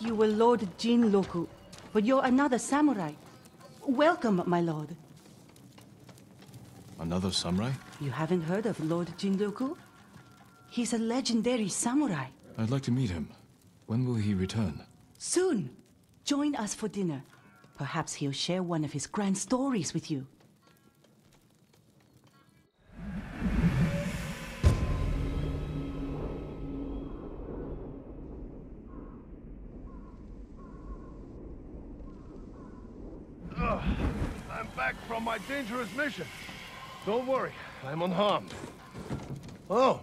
thought you were Lord Jinroku, but you're another samurai. Welcome, my lord. Another samurai? You haven't heard of Lord Jinroku? He's a legendary samurai. I'd like to meet him. When will he return? Soon, join us for dinner. Perhaps he'll share one of his grand stories with you. Back from my dangerous mission. Don't worry, I'm unharmed. Oh,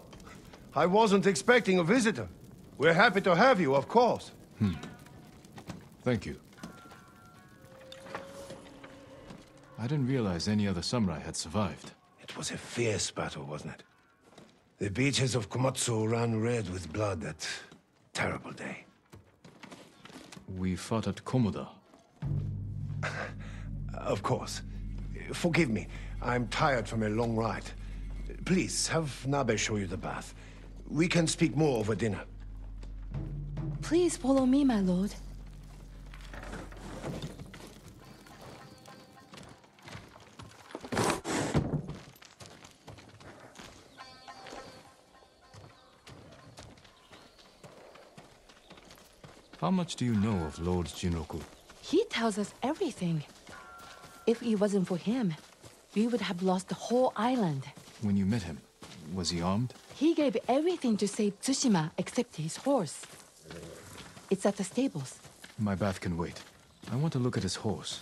I wasn't expecting a visitor. We're happy to have you, of course. Hmm. Thank you. I didn't realize any other samurai had survived. It was a fierce battle, wasn't it? The beaches of Komatsu ran red with blood that terrible day. We fought at Komoda. Of course. Forgive me, I'm tired from a long ride. Please, have Nabe show you the bath. We can speak more over dinner. Please follow me, my lord. How much do you know of Lord Jinroku? He tells us everything. If it wasn't for him, we would have lost the whole island. When you met him, was he armed? He gave everything to save Tsushima except his horse. It's at the stables. My bath can wait. I want to look at his horse.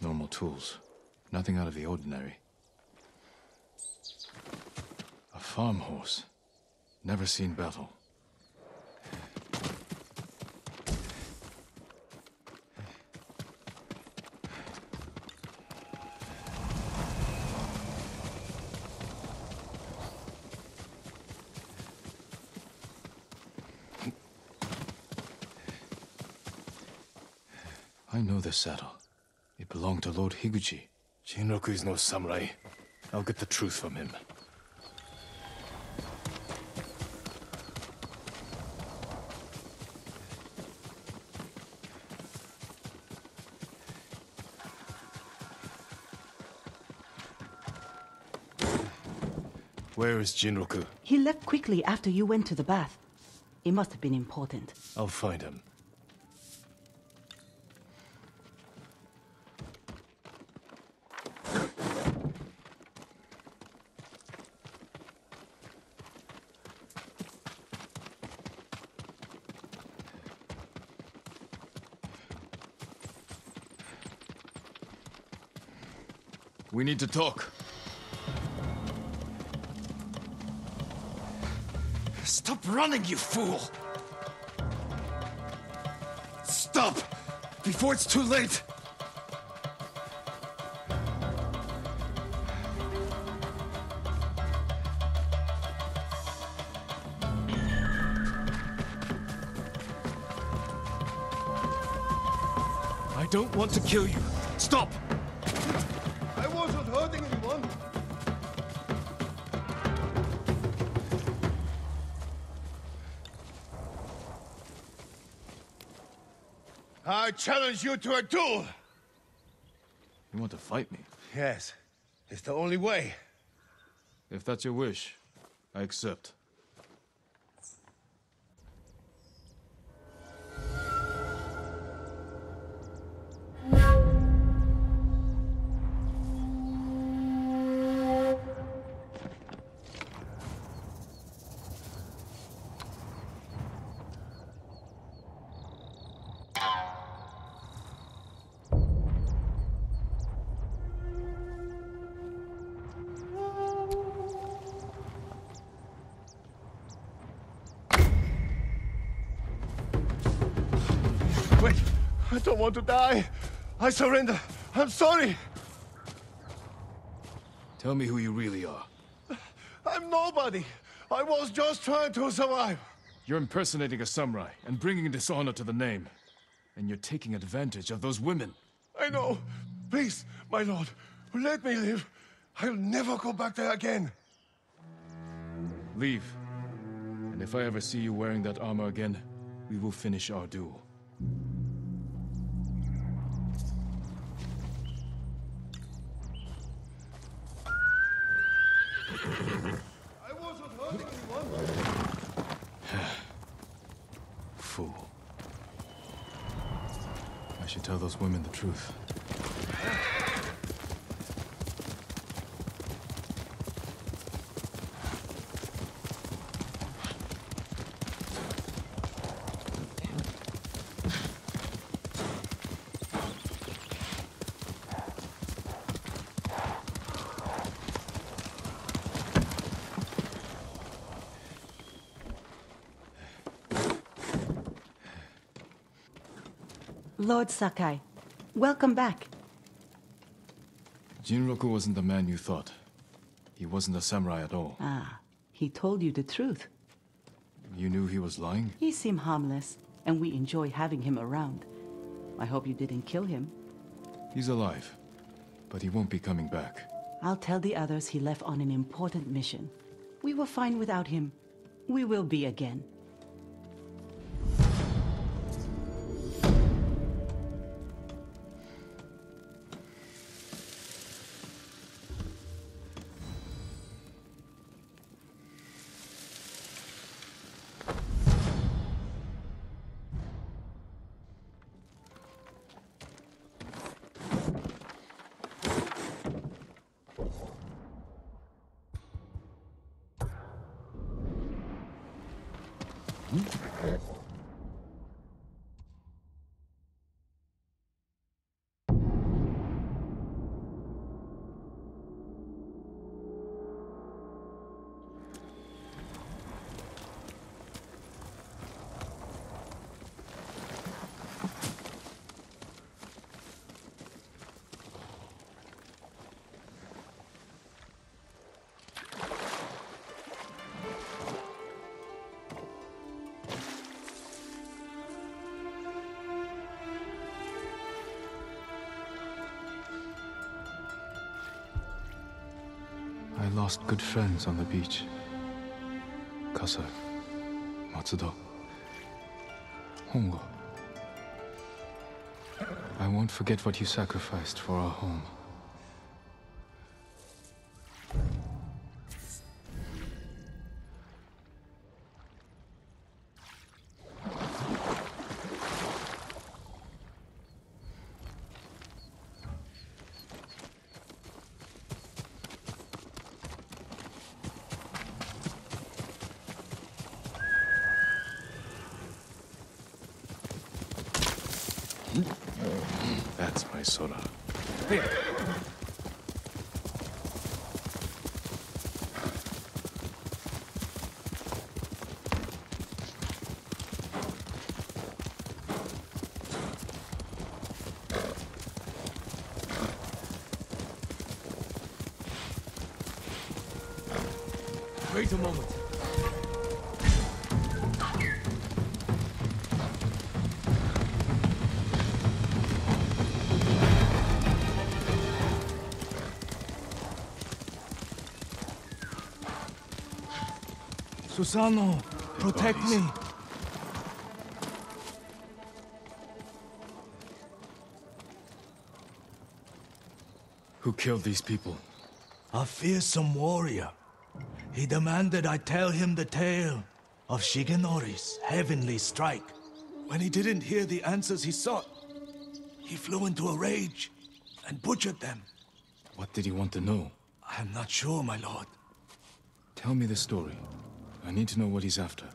Normal tools. Nothing out of the ordinary. A farm horse. Never seen battle. I know this saddle. It belonged to Lord Higuchi. Jinroku is no samurai. I'll get the truth from him. Where is Jinroku? He left quickly after you went to the bath. It must have been important. I'll find him. We need to talk. Stop running, you fool! Stop! Before it's too late! I don't want to kill you. Stop! Challenge you to a duel. You want to fight me? Yes, it's the only way. If that's your wish, I accept. Want to die. I surrender. I'm sorry. Tell me who you really are. I'm nobody. I was just trying to survive. You're impersonating a samurai and bringing dishonor to the name. And you're taking advantage of those women. I know. Please, my lord, let me live. I'll never go back there again. Leave. And if I ever see you wearing that armor again, we will finish our duel. Tell those women the truth. Lord Sakai, welcome back. Jinroku wasn't the man you thought. He wasn't a samurai at all. Ah, he told you the truth. You knew he was lying? He seemed harmless, and we enjoy having him around. I hope you didn't kill him. He's alive. But he won't be coming back. I'll tell the others he left on an important mission. We were fine without him. We will be again. I lost good friends on the beach. Kasa, Matsudo, Hongo. I won't forget what you sacrificed for our home. Susano, protect bodies. me. Who killed these people? A fearsome warrior. He demanded I tell him the tale of Shigenori's heavenly strike. When he didn't hear the answers he sought, he flew into a rage and butchered them. What did he want to know? I am not sure, my lord. Tell me the story. I need to know what he's after.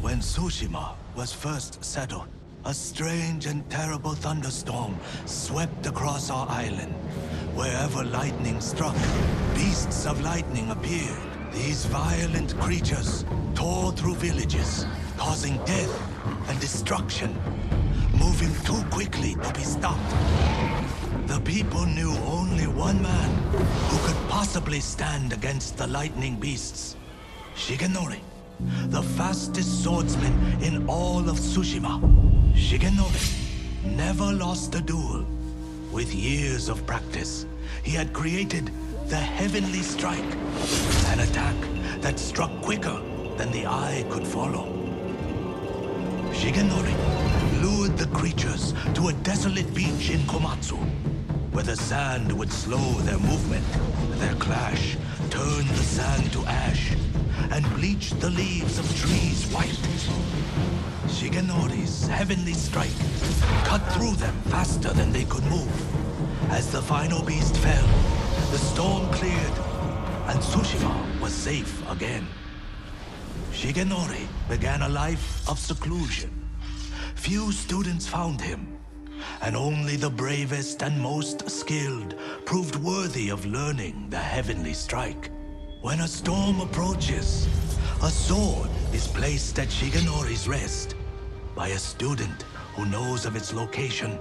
When Tsushima was first settled, a strange and terrible thunderstorm swept across our island. Wherever lightning struck, beasts of lightning appeared. These violent creatures tore through villages, causing death and destruction, moving too quickly to be stopped. The people knew only one man who could possibly stand against the lightning beasts. Shigenori, the fastest swordsman in all of Tsushima. Shigenori never lost a duel. With years of practice, he had created the Heavenly Strike, an attack that struck quicker than the eye could follow. Shigenori lured the creatures to a desolate beach in Komatsu, where the sand would slow their movement. Their clash turned the sand to ash and bleached the leaves of trees white. Shigenori's heavenly strike cut through them faster than they could move. As the final beast fell, the storm cleared, and Tsushima was safe again. Shigenori began a life of seclusion. Few students found him, and only the bravest and most skilled proved worthy of learning the heavenly strike. When a storm approaches, a sword is placed at Shigenori's rest by a student who knows of its location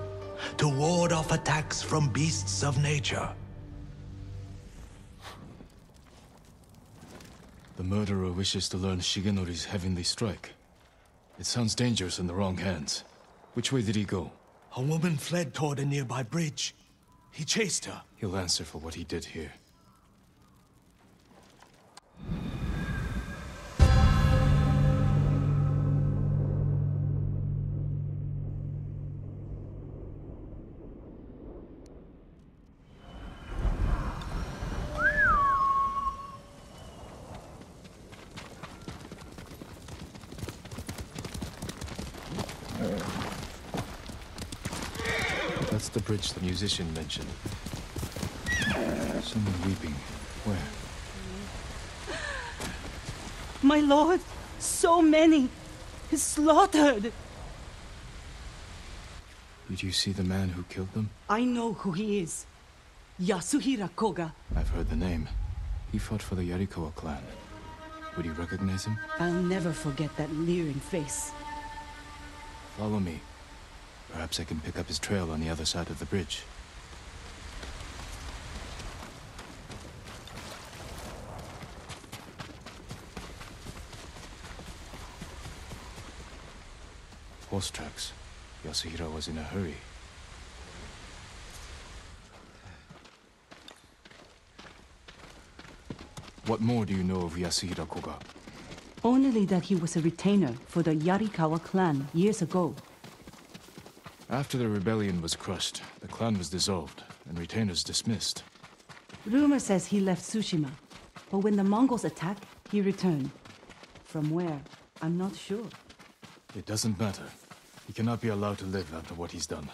to ward off attacks from beasts of nature. The murderer wishes to learn Shigenori's heavenly strike. It sounds dangerous in the wrong hands. Which way did he go? A woman fled toward a nearby bridge. He chased her. He'll answer for what he did here. Musician mentioned. Someone weeping. Where? My lord, so many. Slaughtered. Did you see the man who killed them? I know who he is. Yasuhira Koga. I've heard the name. He fought for the Yarikawa clan. Would you recognize him? I'll never forget that leering face. Follow me. Perhaps I can pick up his trail on the other side of the bridge. Horse tracks. Yasuhira was in a hurry. What more do you know of Yasuhira Koga? Only that he was a retainer for the Yarikawa clan years ago. After the rebellion was crushed, the clan was dissolved and retainers dismissed. Rumor says he left Tsushima, but when the Mongols attacked, he returned. From where? I'm not sure. It doesn't matter. He cannot be allowed to live after what he's done.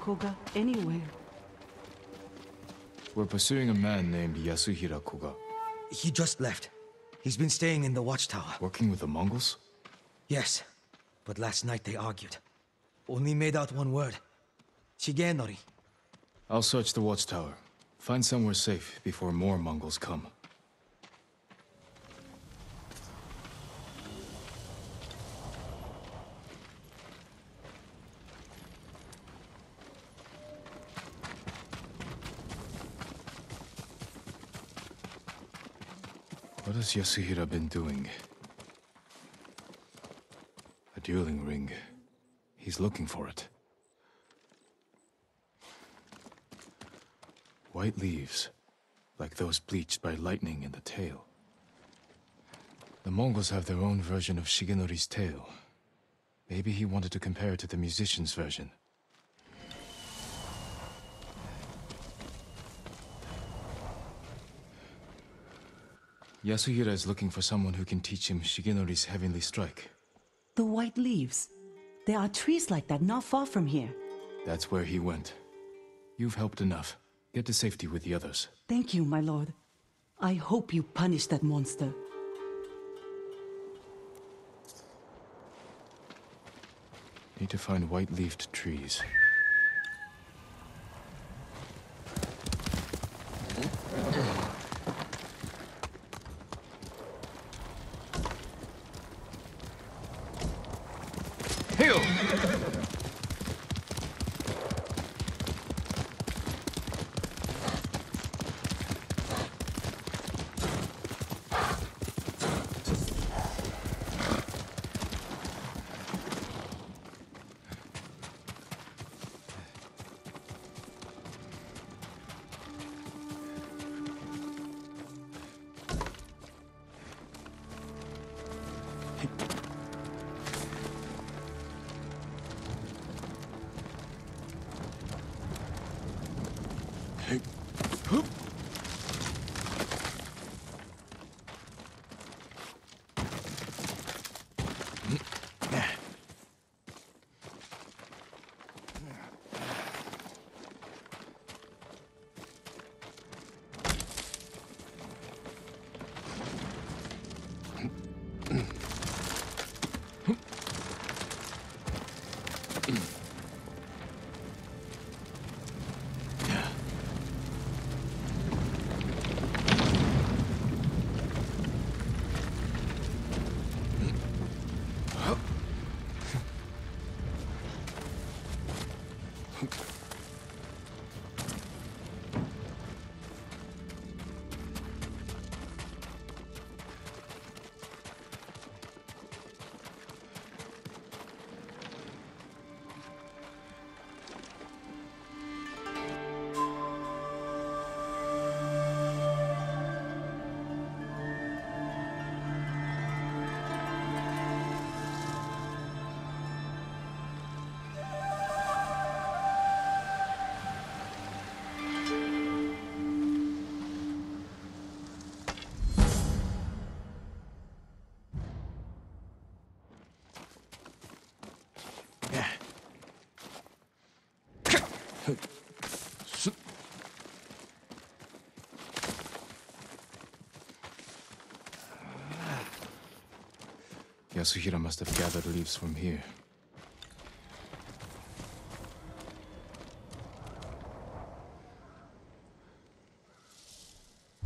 Koga anywhere. We're pursuing a man named Yasuhira Koga. He just left. He's been staying in the watchtower. Working with the Mongols? Yes, but last night they argued. Only made out one word. Shigenori. I'll search the watchtower. Find somewhere safe before more Mongols come. What has Yasuhira been doing? A dueling ring. He's looking for it. White leaves, like those bleached by lightning in the tale. The Mongols have their own version of Shigenori's tale. Maybe he wanted to compare it to the musician's version. Yasuhira is looking for someone who can teach him Shigenori's heavenly strike. The white leaves. There are trees like that not far from here. That's where he went. You've helped enough. Get to safety with the others. Thank you, my lord. I hope you punish that monster. Need to find white-leafed trees. Yasuhira must have gathered leaves from here.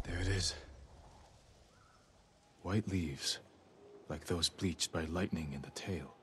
There it is. White leaves, like those bleached by lightning in the tale.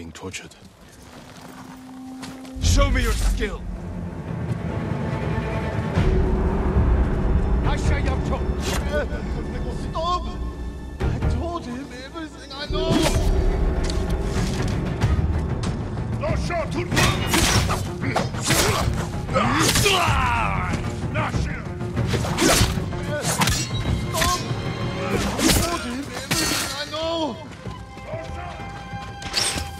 Being tortured. Show me your skill!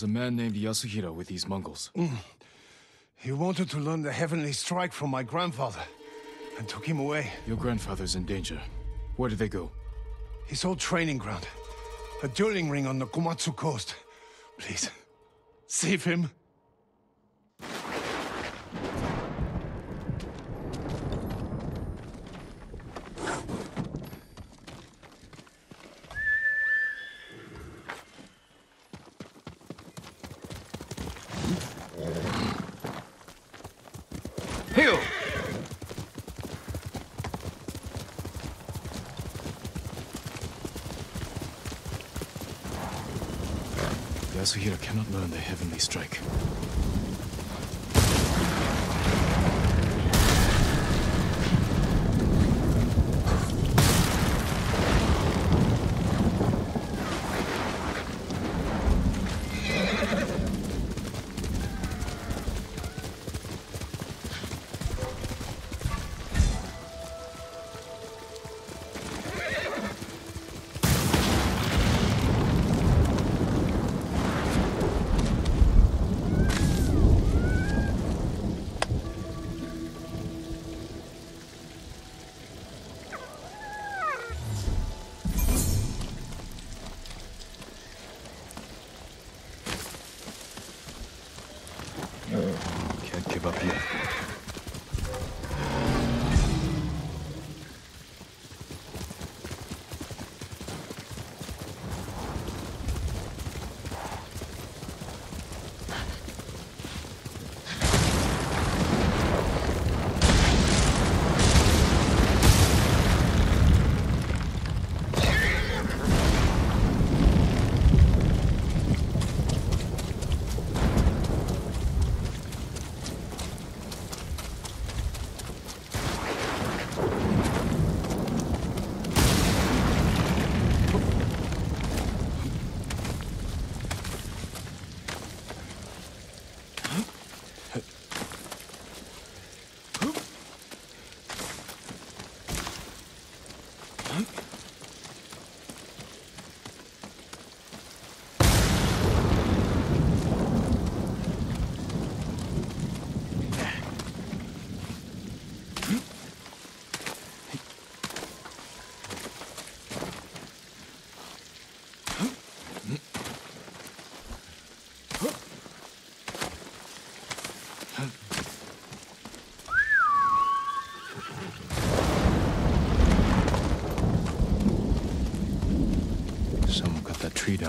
Was a man named Yasuhira with these Mongols. Mm. He wanted to learn the heavenly strike from my grandfather, and took him away. Your grandfather's in danger. Where did they go? His old training ground. A dueling ring on the Komatsu coast. Please, save him. Yasuhira cannot learn the heavenly strike.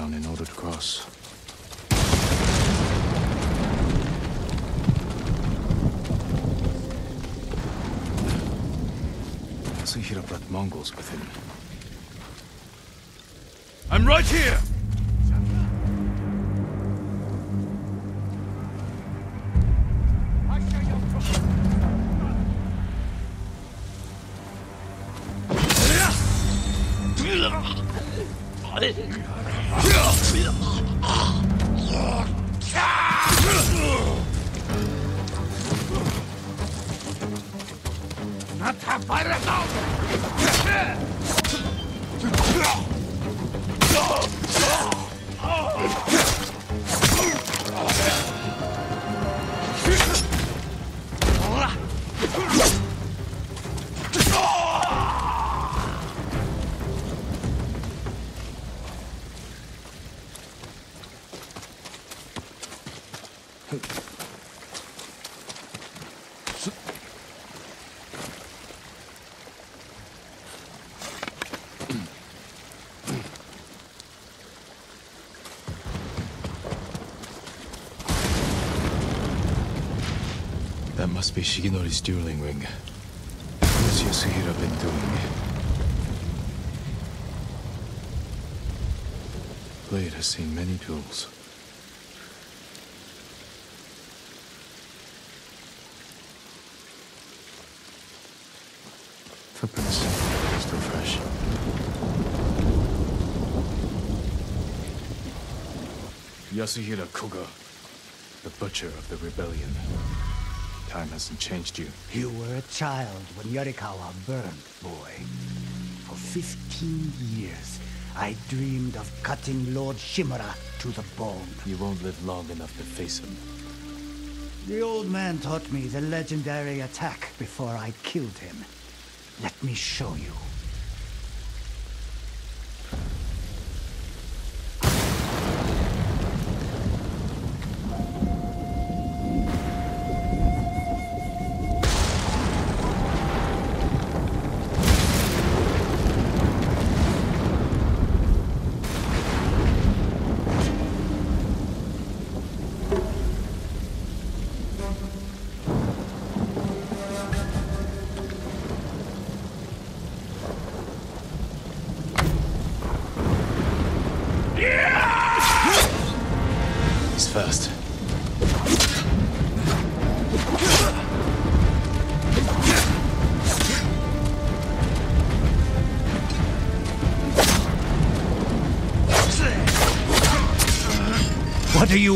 Down in order to cross. Yasuhira brought Mongols with him. I'm right here! Must be Shigenori's dueling ring. What has Yasuhira been doing? Blade has seen many duels. Footprints. Still fresh. Yasuhira Koga, the butcher of the rebellion. Time hasn't changed you. You were a child when Yarikawa burned, boy. For 15 years, I dreamed of cutting Lord Shimura to the bone. You won't live long enough to face him. The old man taught me the legendary attack before I killed him. Let me show you.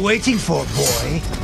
Waiting for, boy?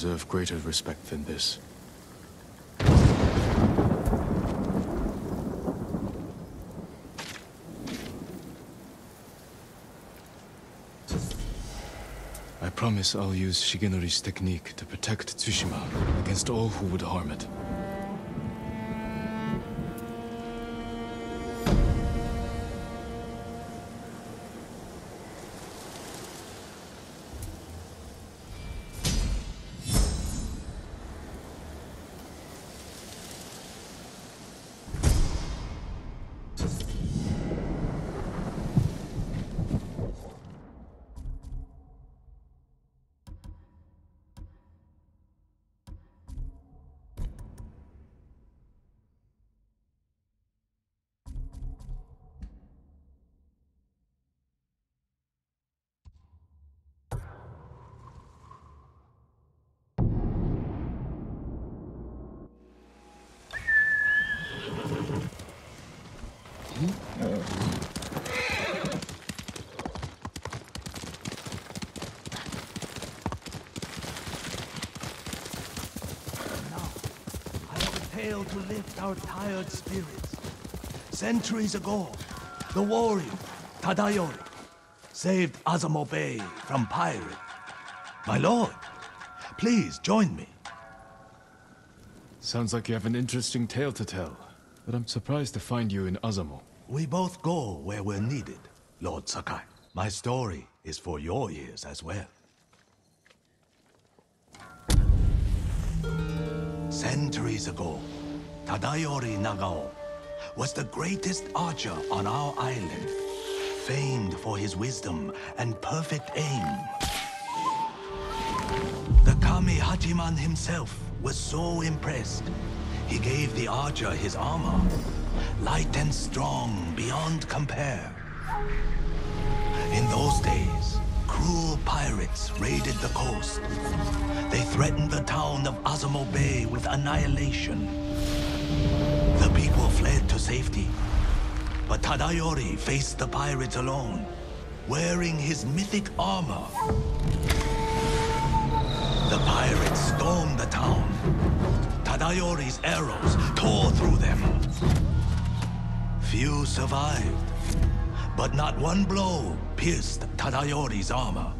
Deserve greater respect than this. I promise I'll use Shigenori's technique to protect Tsushima against all who would harm it. Our tired spirits. Centuries ago, the warrior, Tadayori, saved Azamo Bay from pirate. My lord, please join me. Sounds like you have an interesting tale to tell, but I'm surprised to find you in Azamo. We both go where we're needed, Lord Sakai. My story is for your ears as well. Centuries ago, Tadayori Nagao was the greatest archer on our island, famed for his wisdom and perfect aim. The Kami Hachiman himself was so impressed, he gave the archer his armor, light and strong beyond compare. In those days, cruel pirates raided the coast. They threatened the town of Azamo Bay with annihilation. The people fled to safety. But Tadayori faced the pirates alone, wearing his mythic armor. The pirates stormed the town. Tadayori's arrows tore through them. Few survived, but not one blow pierced Tadayori's armor.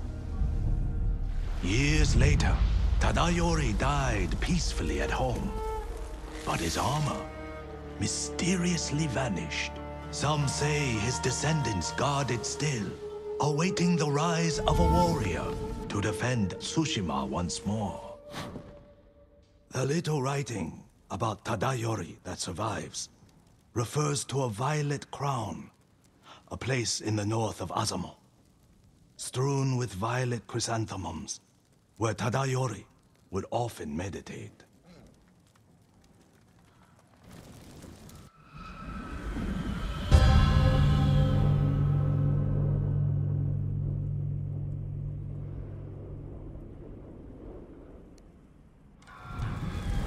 Years later, Tadayori died peacefully at home, but his armor mysteriously vanished. Some say his descendants guard it still, awaiting the rise of a warrior to defend Tsushima once more. The little writing about Tadayori that survives refers to a violet crown, a place in the north of Azamo, strewn with violet chrysanthemums, where Tadayori would often meditate.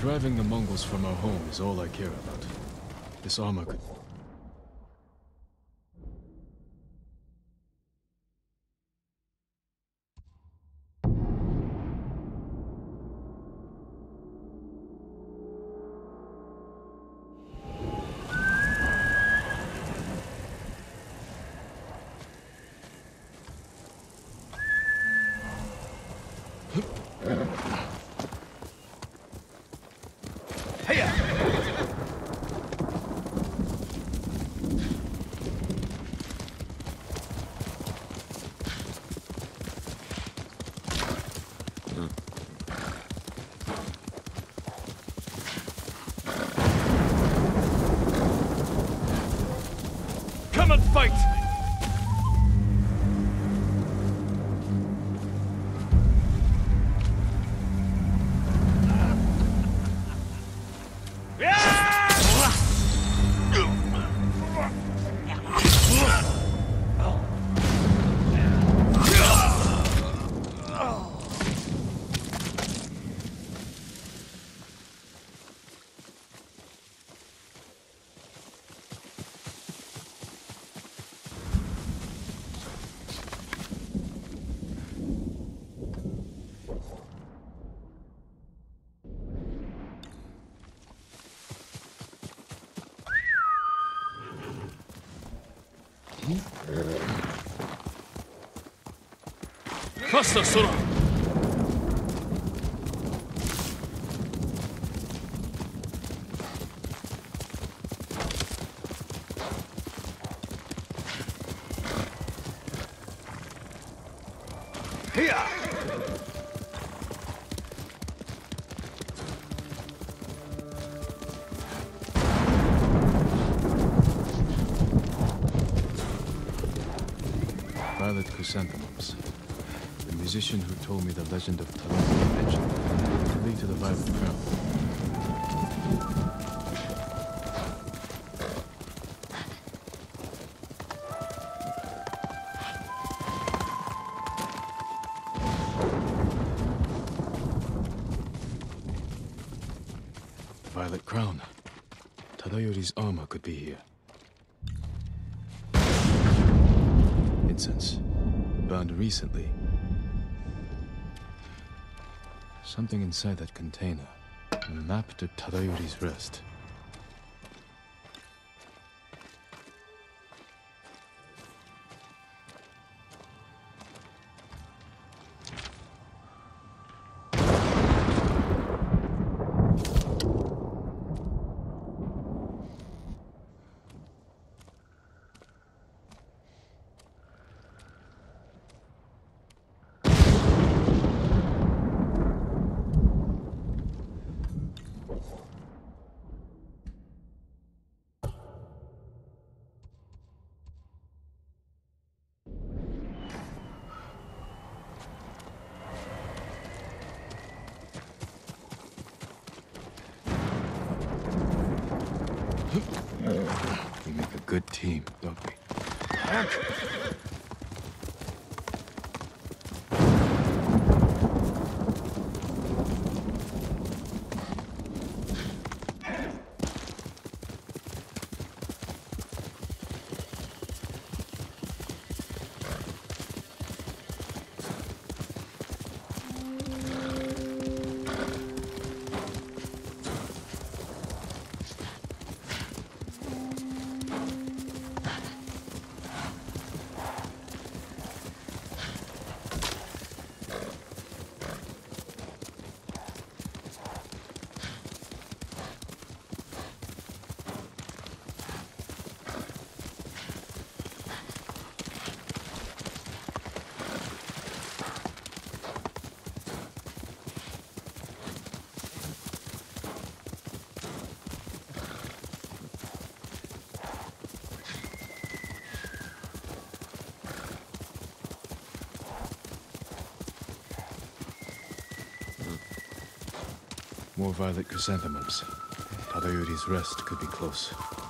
Driving the Mongols from our home is all I care about. This armor could... Faster, Sora! Here! Violet chrysanthemums. Musician who told me the legend of Tadayori mentioned could lead to the Violet Crown. Violet Crown. Tadayori's armor could be here. Incense. Burned recently. Something inside that container. A map to Tadayori's rest. More violet chrysanthemums. Tadayori's rest could be close.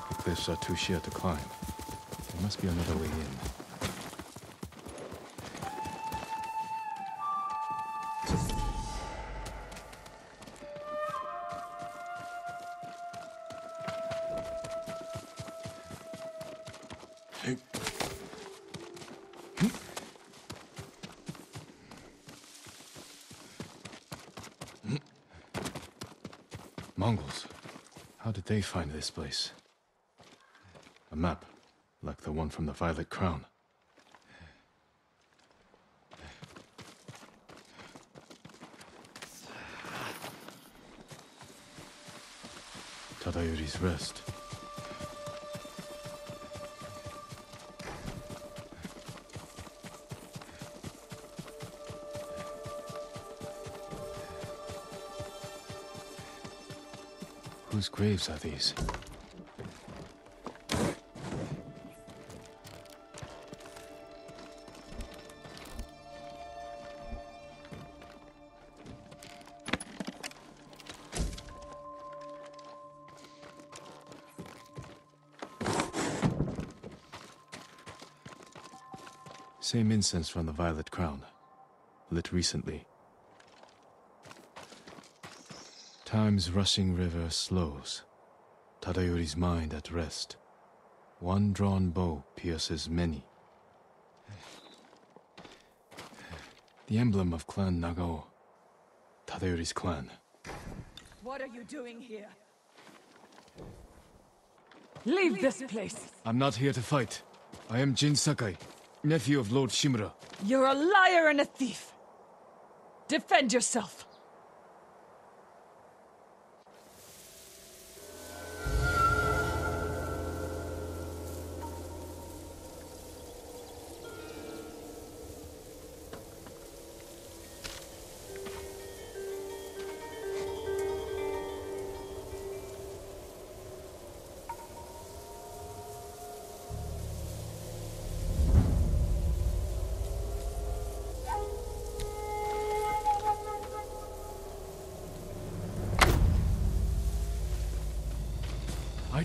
The cliffs are too sheer to climb. There must be another way in. They find this place? A map, like the one from the Violet Crown. Tadayori's rest. Whose graves are these? Same incense from the Violet Crown, lit recently. Time's rushing river slows, Tadayori's mind at rest. One drawn bow pierces many. The emblem of Clan Nagao, Tadayori's clan. What are you doing here? Leave this place! I'm not here to fight. I am Jin Sakai, nephew of Lord Shimura. You're a liar and a thief! Defend yourself!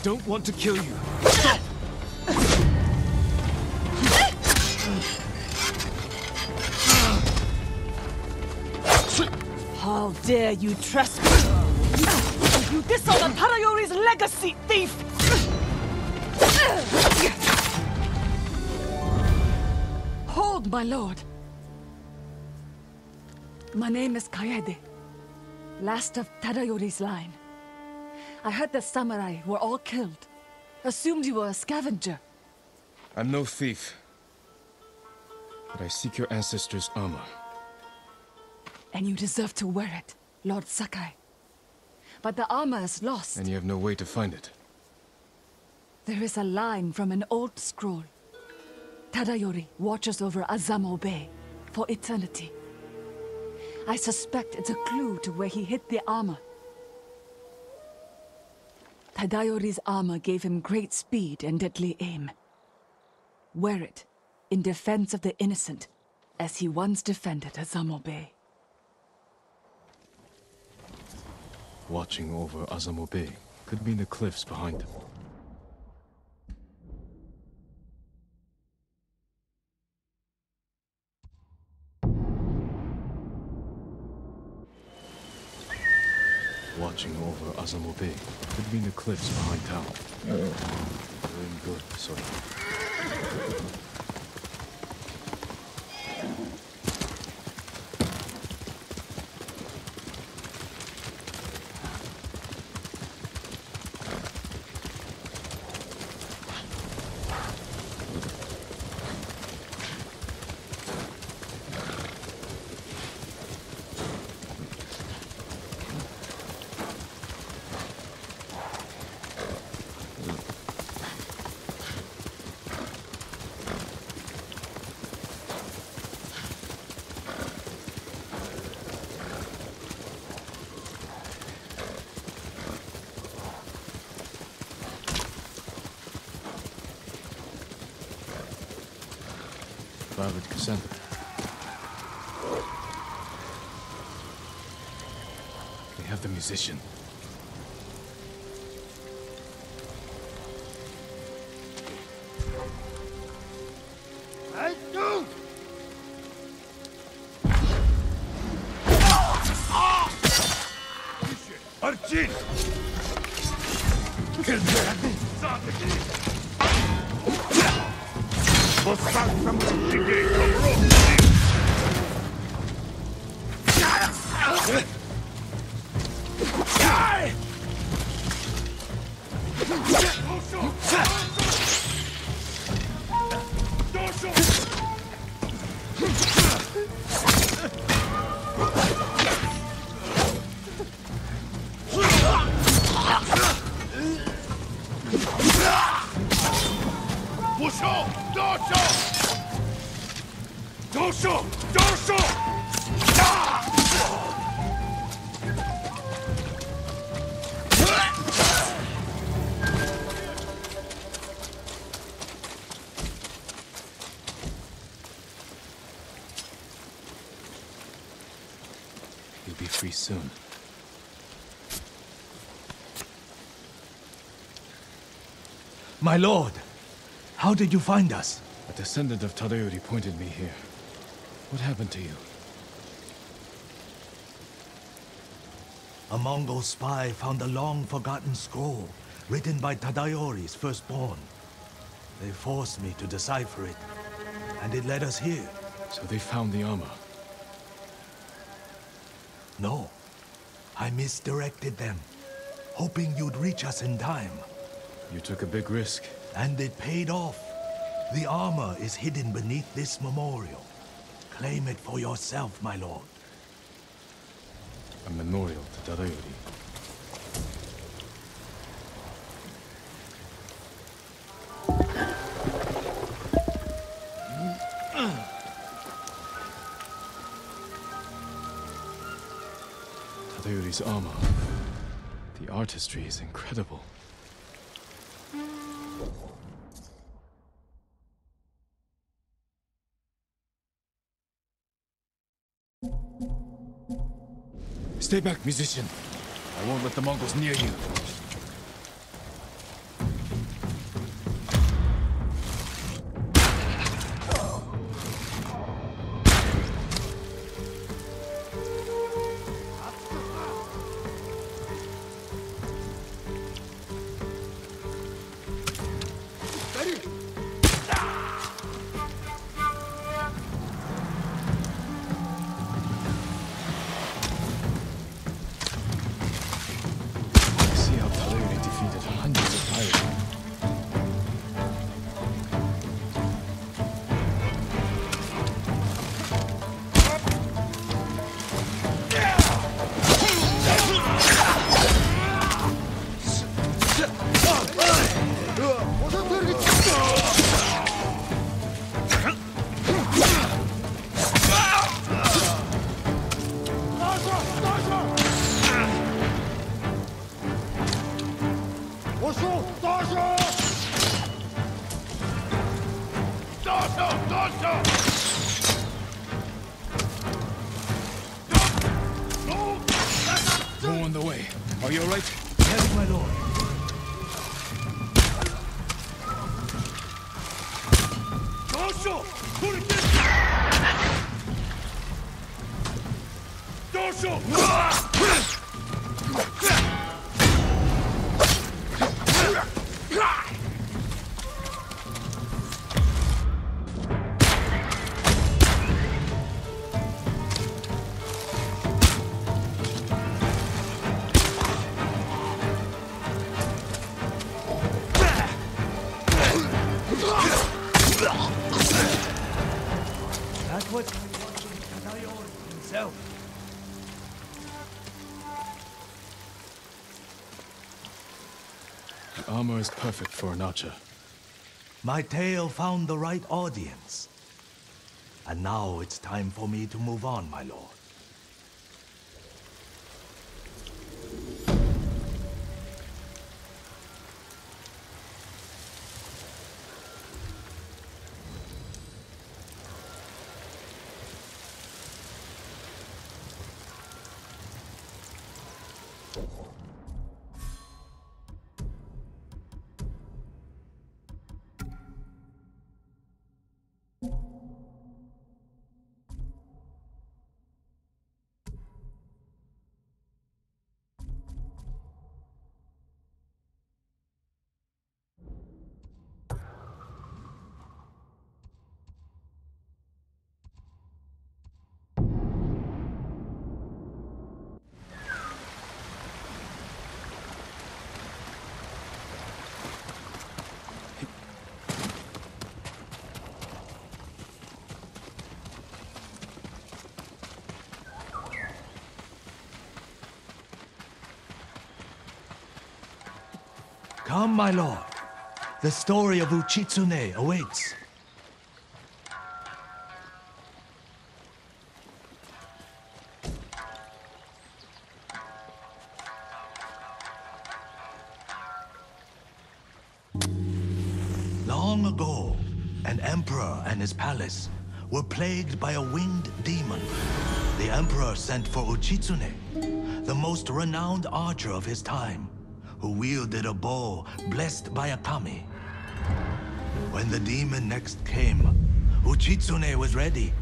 Don't want to kill you. Stop! How dare you trespass! You dishonor Tadayori's legacy, thief! Hold, my lord. My name is Kaede, last of Tadayori's line. I heard the samurai were all killed. Assumed you were a scavenger. I'm no thief. But I seek your ancestors' armor. And you deserve to wear it, Lord Sakai. But the armor is lost. And you have no way to find it. There is a line from an old scroll. Tadayori watches over Azamo Bay for eternity. I suspect it's a clue to where he hid the armor. Tadayori's armor gave him great speed and deadly aim. Wear it in defense of the innocent, as he once defended Azamo Bay. Watching over Azamo Bay could mean the cliffs behind them. Watching over Azamo Bay. Could mean the cliffs behind town. Doing good, Sora. Private Cassandra. We have the musician. My lord, how did you find us? A descendant of Tadayori pointed me here. What happened to you? A Mongol spy found a long-forgotten scroll written by Tadayori's firstborn. They forced me to decipher it, and it led us here. So they found the armor. No, I misdirected them, hoping you'd reach us in time. You took a big risk. And it paid off. The armor is hidden beneath this memorial. Claim it for yourself, my lord. A memorial to Tadayori. Tadayori's armor. The artistry is incredible. Stay back, musician. I won't let the Mongols near you. Way. Are you alright? Yes, my lord. Dosho! Dosho! Perfect for an archer. My tale found the right audience. And now it's time for me to move on, my lord. Come, my lord. The story of Uchitsune awaits. Long ago, an emperor and his palace were plagued by a winged demon. The emperor sent for Uchitsune, the most renowned archer of his time, who wielded a bow blessed by a kami. When the demon next came, Uchitsune was ready,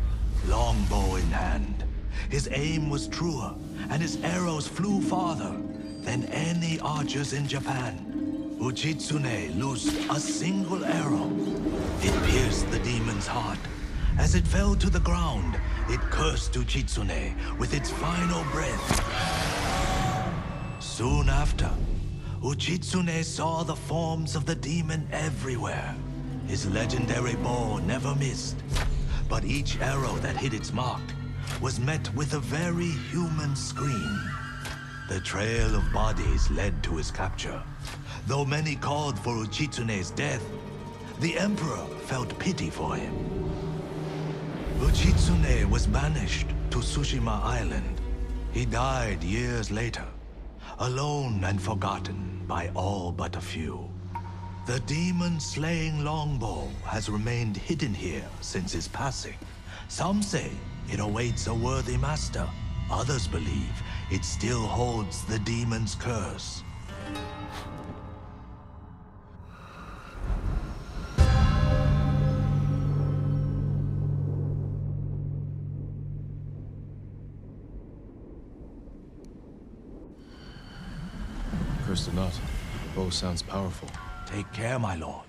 longbow in hand. His aim was truer, and his arrows flew farther than any archers in Japan. Uchitsune loosed a single arrow. It pierced the demon's heart. As it fell to the ground, it cursed Uchitsune with its final breath. Soon after, Uchitsune saw the forms of the demon everywhere. His legendary bow never missed, but each arrow that hit its mark was met with a very human scream. The trail of bodies led to his capture. Though many called for Uchitsune's death, the Emperor felt pity for him. Uchitsune was banished to Tsushima Island. He died years later, alone and forgotten by all but a few. The demon-slaying longbow has remained hidden here since his passing. Some say it awaits a worthy master. Others believe it still holds the demon's curse. Cursed or not, the bow sounds powerful. Take care, my lord.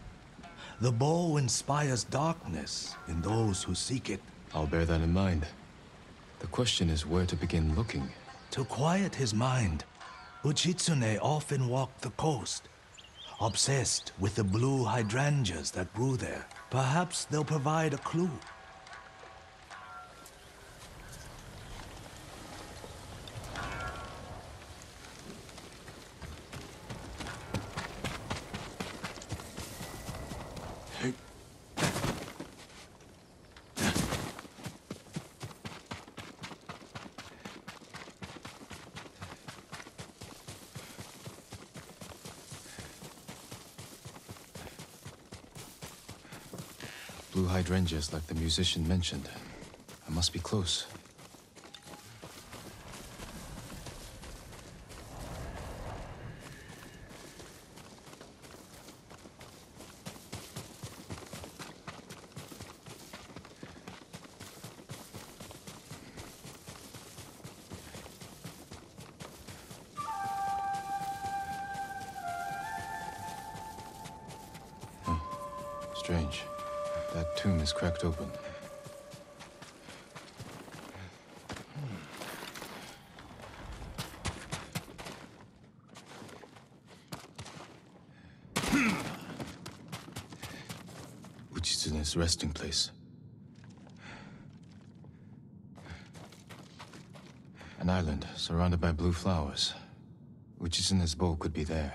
The bow inspires darkness in those who seek it. I'll bear that in mind. The question is where to begin looking. To quiet his mind, Uchitsune often walked the coast, obsessed with the blue hydrangeas that grew there. Perhaps they'll provide a clue. Hydrangeas like the musician mentioned. I must be close. Resting place. An island surrounded by blue flowers. Uchitsune's bow could be there.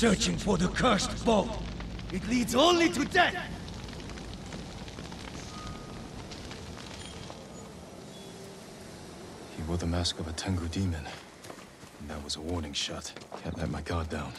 Searching for the cursed bow. It leads only to death. He wore the mask of a Tengu demon. And that was a warning shot. Can't let my guard down.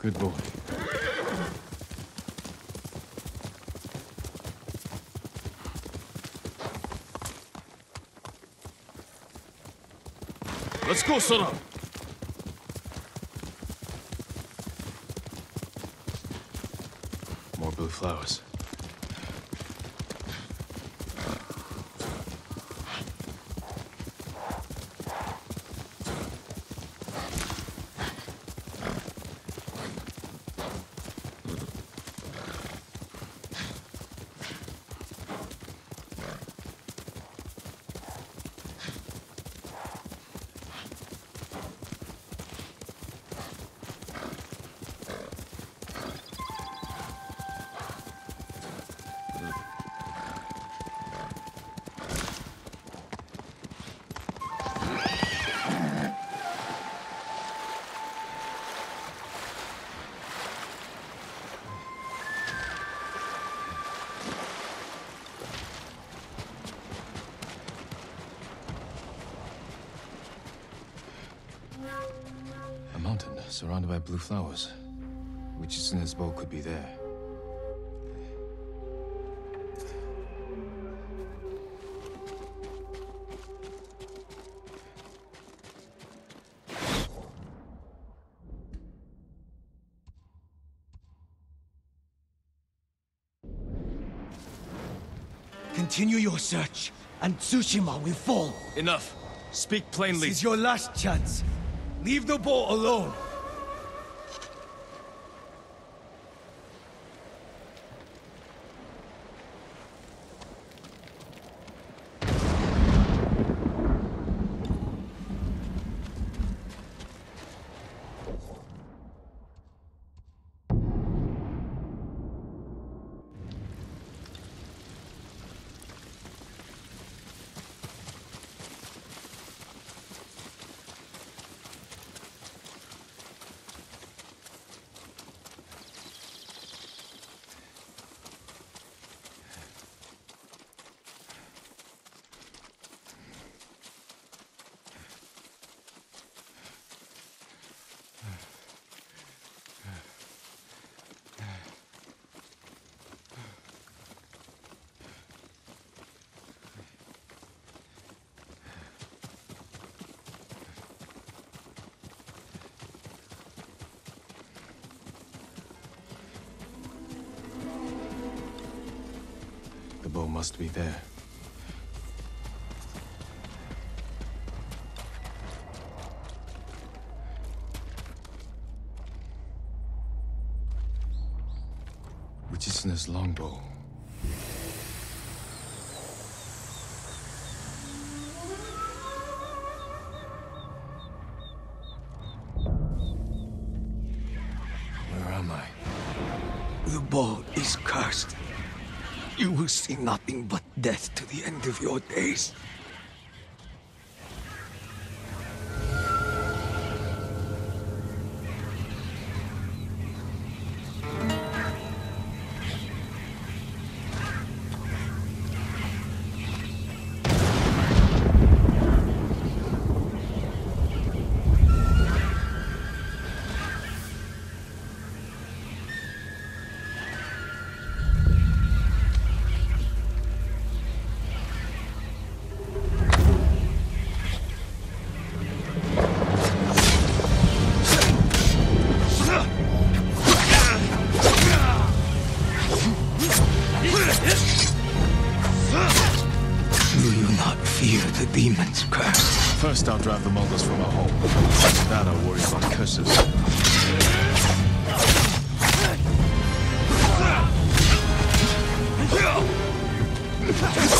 Good boy. Let's go, Sora! More blue flowers. Surrounded by blue flowers. Uchitsune's bow could be there. Continue your search, and Tsushima will fall. Enough. Speak plainly. This is your last chance. Leave the boat alone. The bow must be there. Uchitsune's longbow. See nothing but death to the end of your days. Demon's curse? First, I'll drive the Mongols from our home. Then I'll worry about curses. You